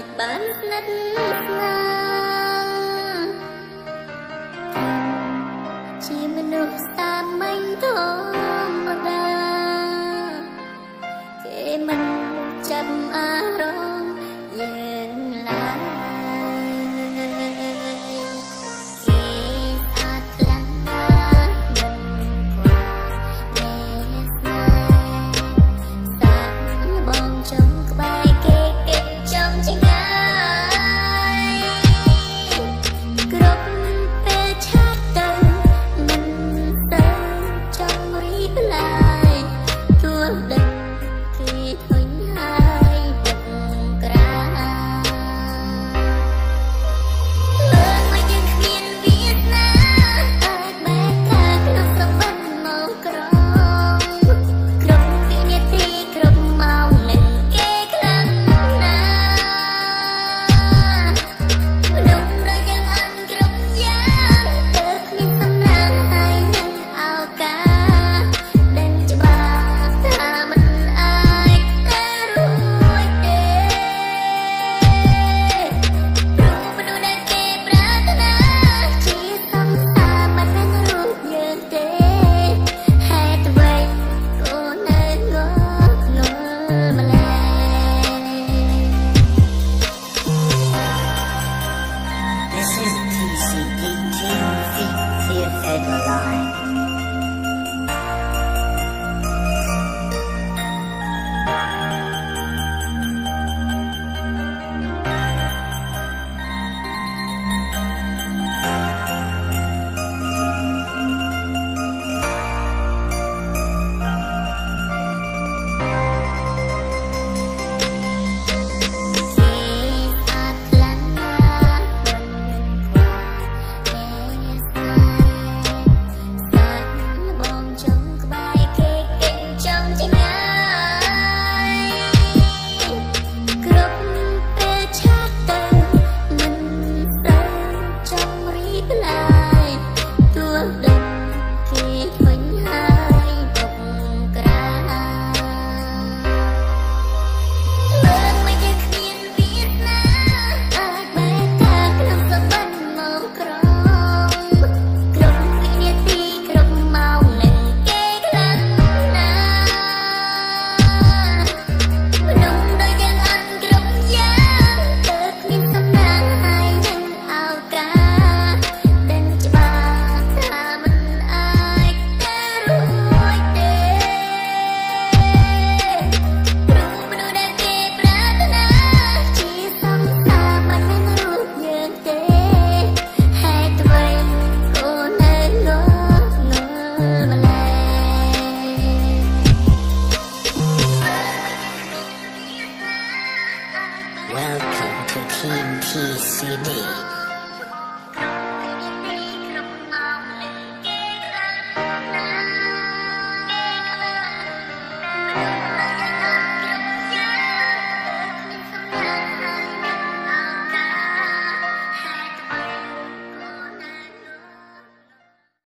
អាចបានស្និទ្ធស្នាលជាមនុស្សសាមញ្ញធម្មតាគេមិនចាប់អារម្មណ៍ love. to TNT CD.